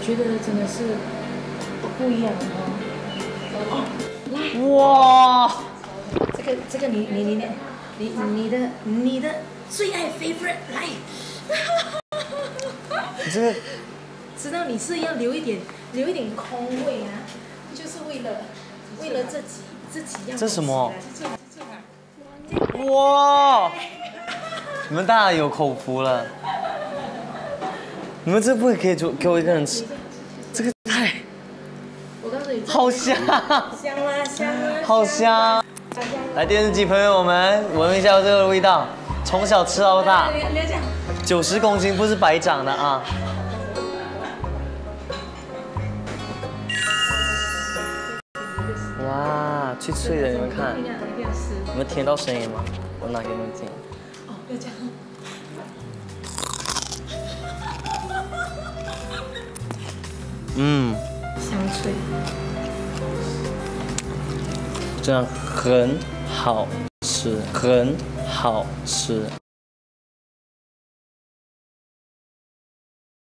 觉得真的是不一样哦。哇，这个这个你你你你你你的你的最爱 favorite 来，你这个知道你是要留一点留一点空位啊，就是为了为了这几这几样。这什么？哇，你们大家有口福了。你们这不会可以给给我一个人吃？这个太我告诉你，好香，香啊香啊，好香！来电视机朋友们，闻一下这个味道，从小吃到大，九十公斤不是白长的啊！哇，脆脆的，你们看。你们听到声音吗？我拿给你们听。哦，要这样。嗯，香脆，这样很好吃，很好吃。